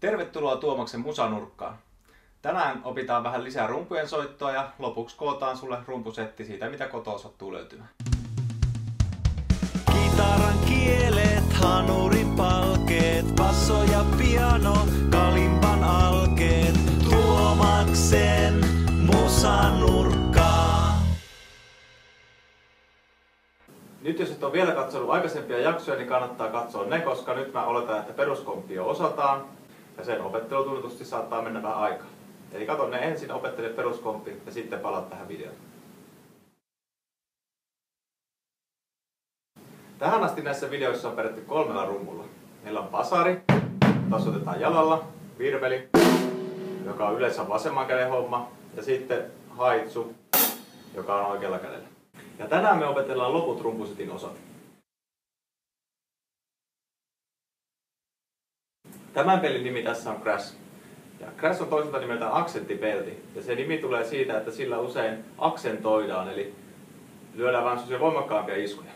Tervetuloa Tuomaksen musanurkkaan. Tänään opitaan vähän lisää rumpujen soittoa ja lopuksi kootaan sulle rumpusetti siitä, mitä kotoa sattuu löytymään. Kitaran kielet, hanurin palkeet, basso ja piano, kalimpan alkeet. Tuomaksen musanurkkaa. Nyt jos et ole vielä katsonut aikaisempia jaksoja, niin kannattaa katsoa ne, koska nyt mä oletan, että peruskomppi osataan ja sen opettelu tunnetusti saattaa mennä vähän aikaa. Eli katso ne ensin, opettele peruskomppi ja sitten palaat tähän videoon. Tähän asti näissä videoissa on perätty kolmella rummulla. Meillä on pasari, tasoitetaan jalalla, virveli, joka on yleensä vasemman käden homma, ja sitten haitsu, joka on oikealla kädellä. Ja tänään me opetellaan loput rumpusetin osat. Tämän pelin nimi tässä on Crash. Ja Crash on toiselta nimeltään aksenttipelti. Ja se nimi tulee siitä, että sillä usein aksentoidaan, eli lyödään vähän voimakkaampia iskuja.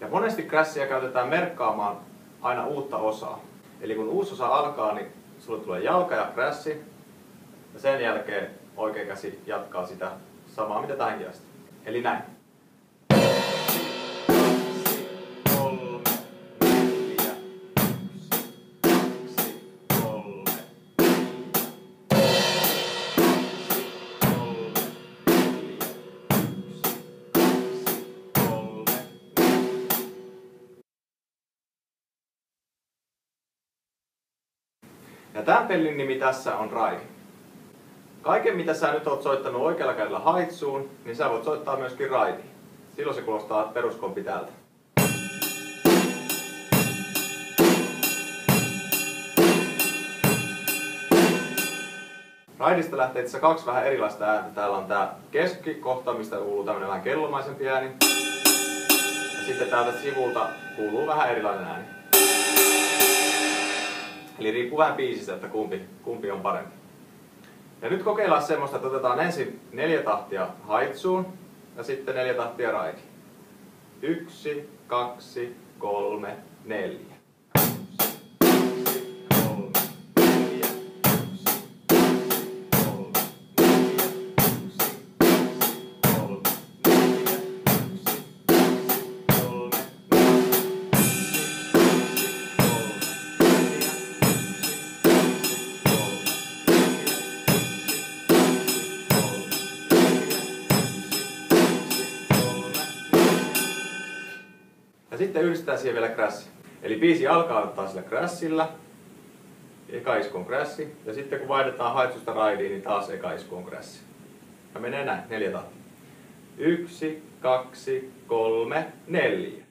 Ja monesti Crashia käytetään merkkaamaan aina uutta osaa. Eli kun uusi osa alkaa, niin sulle tulee jalka ja Crashi. Ja sen jälkeen oikea käsi jatkaa sitä samaa mitä tähänkin asti. Eli näin. Ja tämän pelin nimi tässä on Raidi. Kaiken mitä sä nyt oot soittanut oikealla kädellä haitsuun, niin sä voit soittaa myöskin raidiin. Silloin se kuulostaa peruskompi tältä. Raidista lähtee itse kaksi vähän erilaista ääntä. Täällä on tää keskikohta, mistä kuuluu tämmönen vähän kellomaisempi ääni. Ja sitten täältä sivulta kuuluu vähän erilainen ääni. Eli riippuu vähän biisistä, että kumpi, kumpi on parempi. Ja nyt kokeillaan semmoista, että otetaan ensin neljä tahtia haitsuun ja sitten neljä tahtia raidi. Yksi, kaksi, kolme, neljä. Sitten yhdistetään siihen vielä crassi. Eli biisi alkaa ottaa sillä crassilla. Eka isku on crassi. Ja sitten kun vaihdetaan haitsusta raidiin, niin taas eka isku on. Ja menee näin, neljä tahtia. Yksi, kaksi, kolme, neljä.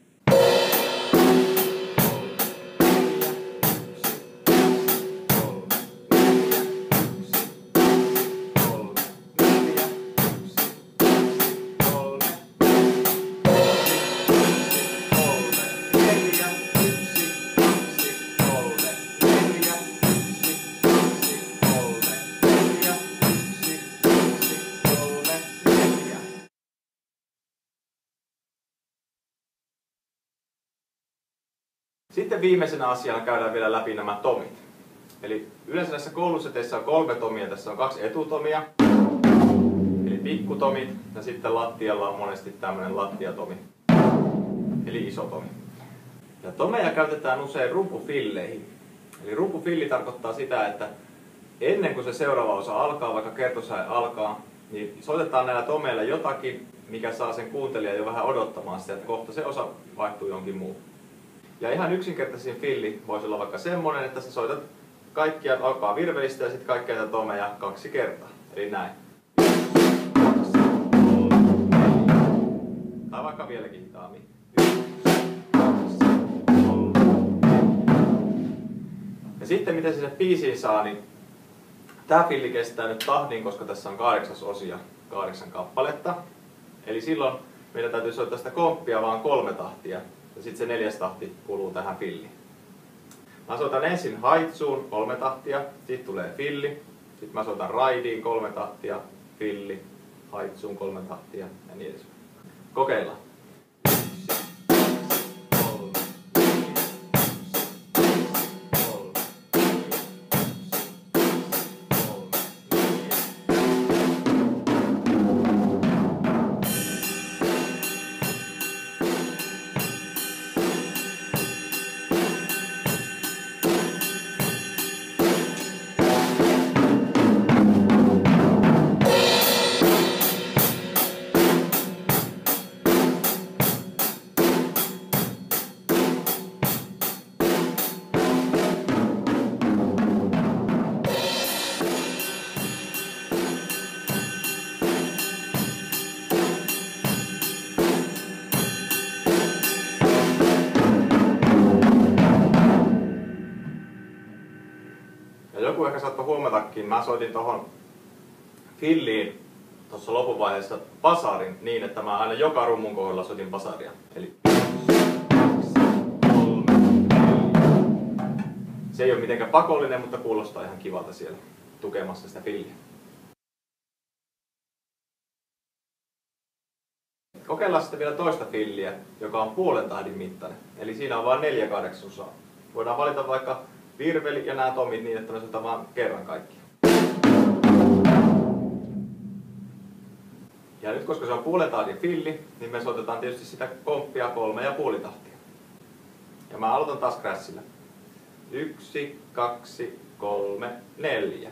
Sitten viimeisenä asiana käydään vielä läpi nämä tomit. Eli yleensä näissä kouluseteissä on kolme tomia. Tässä on kaksi etutomia, eli pikkutomit, ja sitten lattialla on monesti tämmöinen lattiatomi, eli iso tomi. Ja tomeja käytetään usein rumpufilleihin. Eli rumpufilli tarkoittaa sitä, että ennen kuin se seuraava osa alkaa, vaikka kertosäe alkaa, niin soitetaan näillä tomeilla jotakin, mikä saa sen kuuntelijan jo vähän odottamaan sitä, että kohta se osa vaihtuu jonkin muuhun. Ja ihan yksinkertaisin filli voisi olla vaikka semmonen, että sä soitat kaikkia, alkaa virvelistä ja sitten kaikkia tomeja kaksi kertaa. Eli näin. Tai vaikka vieläkin hitaammin. Ja sitten miten se biisiin saa, niin tää filli kestää nyt tahdin, koska tässä on kahdeksas osia, kahdeksan kappaletta. Eli silloin meidän täytyy soittaa sitä komppia vaan kolme tahtia. Ja sitten se neljäs tahti kuuluu tähän filliin. Mä soitan ensin haitsuun kolme tahtia, sitten tulee filli, sitten mä soitan raidiin kolme tahtia, filli, haitsuun kolme tahtia ja niin edespäin. Kokeillaan. Ehkä saattoi huomatakin, mä soitin tohon filliin tuossa lopuvaiheessa pasarin niin, että mä aina joka rummun kohdalla soitin pasaria. Eli Se ei ole mitenkään pakollinen, mutta kuulostaa ihan kivalta siellä tukemassa sitä filliä. Kokeillaan sitten vielä toista filliä, joka on puolen tahdin mittainen. Eli siinä on vain neljä kahdeksasosaa. Voidaan valita vaikka virveli ja nämä tomit niin, että me soitetaan vain kerran kaikki. Ja nyt koska se on puolen tahdin filli, niin me soitetaan tietysti sitä komppia kolme ja puoli tahtia. Ja mä aloitan taas krässillä. Yksi, kaksi, kolme, neljä.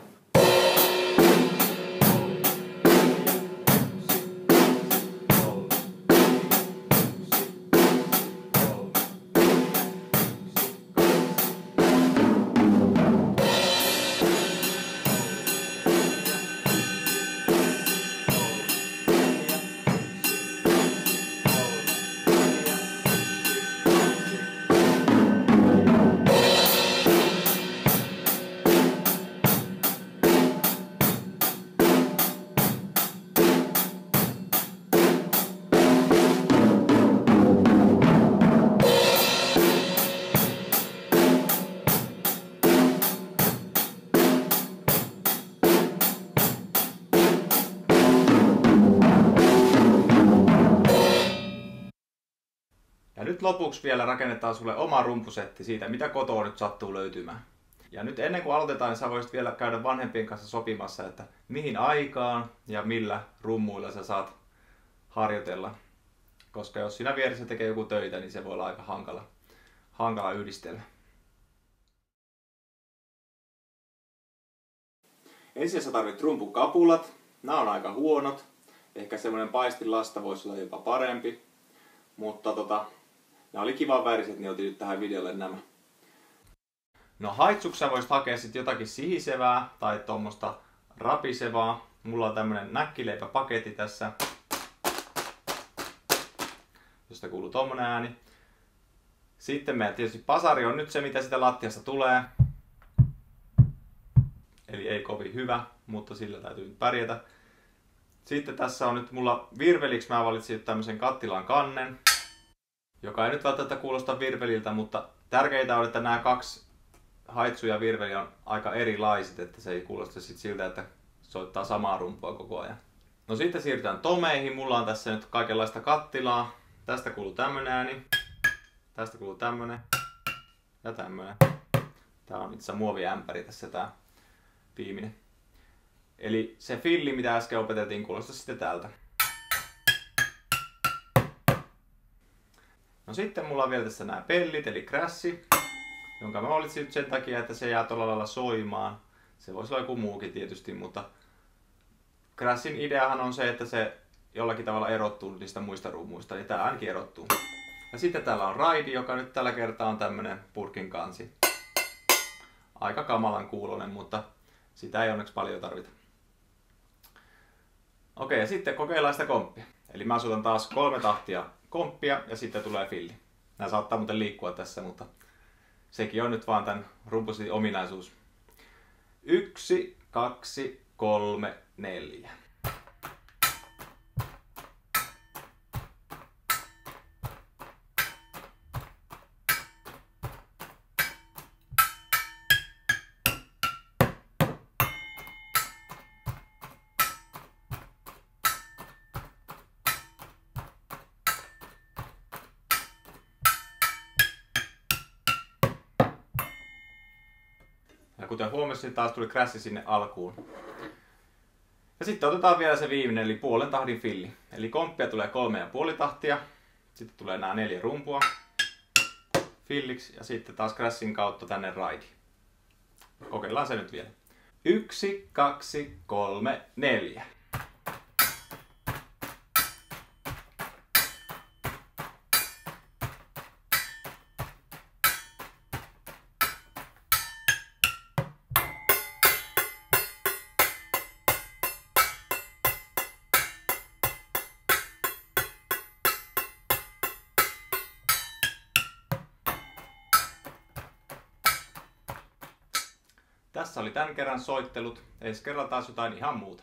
Nyt lopuksi vielä rakennetaan sulle oma rumpusetti siitä, mitä kotoa nyt sattuu löytymään. Ja nyt ennen kuin aloitetaan, niin sä voisit vielä käydä vanhempien kanssa sopimassa, että mihin aikaan ja millä rummuilla sä saat harjoitella. Koska jos siinä vieressä tekee joku töitä, niin se voi olla aika hankala, hankala yhdistellä. Ensin sä tarvit rumpukapulat. Nämä on aika huonot. Ehkä semmonen paistilasta voisi olla jopa parempi. Mutta tota, nämä oli kivan väriset, niin otin nyt tähän videolle nämä. No haitsuksa voisit hakea sitten jotakin sihisevää tai tuommoista rapisevaa. Mulla on tämmönen näkkileipäpaketti tässä. Josta kuuluu tommonen ääni. Sitten meillä tietysti pasari on nyt se, mitä sitä lattiasta tulee. Eli ei kovin hyvä, mutta sillä täytyy nyt pärjätä. Sitten tässä on nyt mulla virveliksi, mä valitsin tämmöisen kattilan kannen, joka ei nyt välttämättä kuulosta virveliltä, mutta tärkeintä on, että nämä kaksi haitsu ja virveli on aika erilaiset, että se ei kuulosta sit siltä, että soittaa samaa rumpua koko ajan. No sitten siirrytään tomeihin. Mulla on tässä nyt kaikenlaista kattilaa. Tästä kuuluu tämmönen ääni. Tästä kuuluu tämmönen. Ja tämmönen. Tää on itse muoviämpäri tässä tää viimeinen. Eli se filli, mitä äsken opeteltiin, kuulostaa sitten tältä. No sitten mulla on vielä tässä nämä pellit, eli krassi, jonka mä valitsin sen takia, että se jää tuolla lailla soimaan. Se voisi olla joku muukin tietysti, mutta Crashin ideahan on se, että se jollakin tavalla erottuu niistä muista rummuista, niin tää ainakin erottuu. Ja sitten täällä on raidi, joka nyt tällä kertaa on tämmönen purkin kansi. Aika kamalan kuulonen, mutta sitä ei onneksi paljon tarvita. Okei, ja sitten kokeillaan sitä komppia. Eli mä asutan taas kolme tahtia komppia ja sitten tulee filli. Nämä saattaa muuten liikkua tässä, mutta sekin on nyt vaan tämän rumpusin ominaisuus. Yksi, kaksi, kolme, neljä. Ja kuten huomasin, taas tuli crassi sinne alkuun. Ja sitten otetaan vielä se viimeinen, eli puolen tahdin filli. Eli komppia tulee kolme ja puoli tahtia. Sitten tulee nämä neljä rumpua filliksi ja sitten taas crassin kautta tänne raidi. Kokeillaan se nyt vielä. Yksi, kaksi, kolme, neljä. Tässä oli tämän kerran soittelut. Ensi kerralla taas jotain ihan muuta.